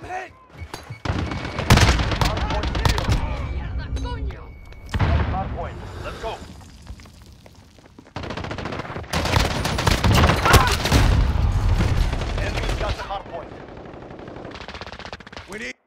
I'm hit! Hard point. Let's go. Ah! Enemy's got the hard point. We need